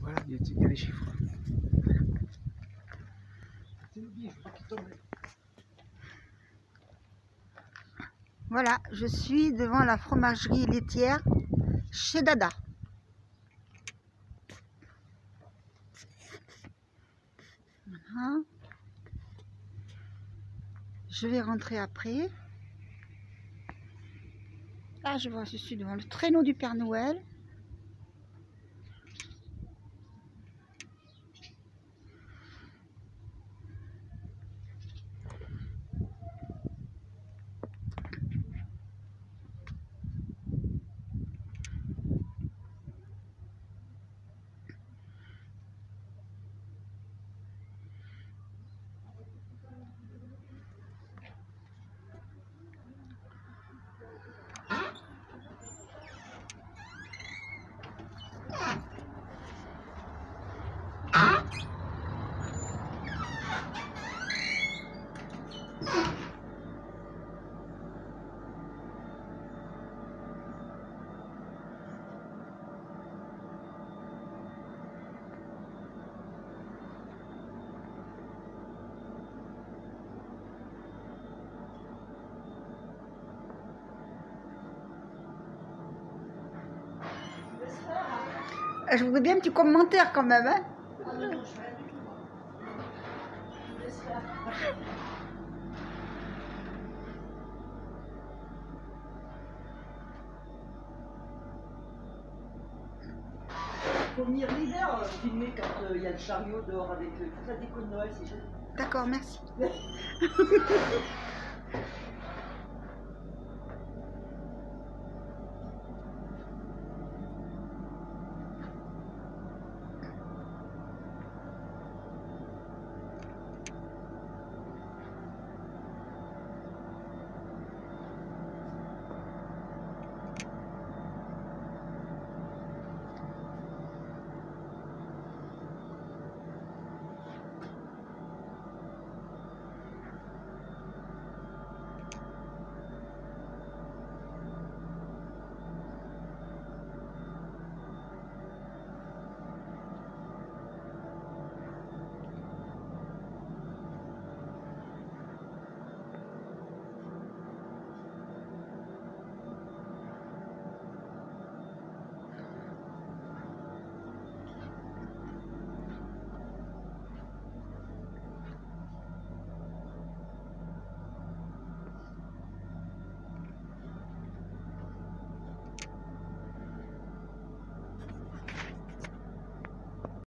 Voilà, il y a les chiffres. Voilà, je suis devant la fromagerie laitière chez Dada. Je vais rentrer après. Là, je vois, je suis devant le traîneau du Père Noël. Je voudrais bien un petit commentaire quand même. Hein faut venir l'hiver euh, filmer quand euh, il y a le chariot dehors avec euh, toute la déco de Noël, c'est joli. D'accord, merci.